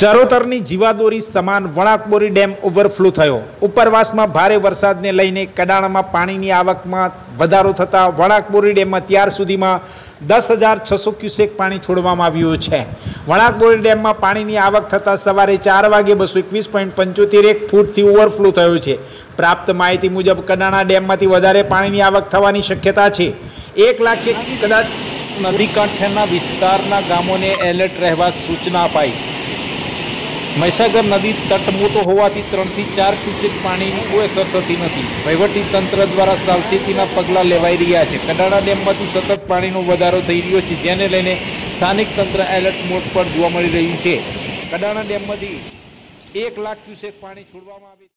ચરોતરની જીવાદોરી સમાન Wanakbori dam overflow થયો. ઉપરવાસમાં ભારે વરસાદને લઈને કડાણામાં પાણીની આવકમાં વધારો થતાં વણાકબોરી ડેમમાં ત્યાર સુધીમાં દસ હજાર છસો ક્યુસેક પાણી છોડવામાં આવ્યું છે. વણાકબોરી ડેમમાં પાણીની આવક થતાં સવારે ચાર વાગે બસો એકવીસ પોઈન્ટ પંચોતેર એક ફૂટથી ઓવરફ્લો થયો છે. પ્રાપ્ત માહિતી મુજબ કડાણા ડેમમાંથી વધારે પાણીની આવક થવાની શક્યતા છે. એક લાખ કદાચ નદી કાંઠેના વિસ્તારના ગામોને એલર્ટ રહેવા સૂચના અપાઈ. મહીસાગર નદી તટ મોટો હોવાથી ત્રણથી ચાર ક્યુસેક પાણીની કોઈ અસર થતી નથી. તંત્ર દ્વારા સાવચેતીના પગલાં લેવાઈ રહ્યા છે. કડાણા ડેમમાંથી સતત પાણીનો વધારો થઈ રહ્યો છે, જેને લઈને સ્થાનિક તંત્ર એલર્ટ મોડ પર જોવા મળી રહ્યું છે. કડાણા ડેમમાંથી એક લાખ ક્યુસેક પાણી છોડવામાં આવે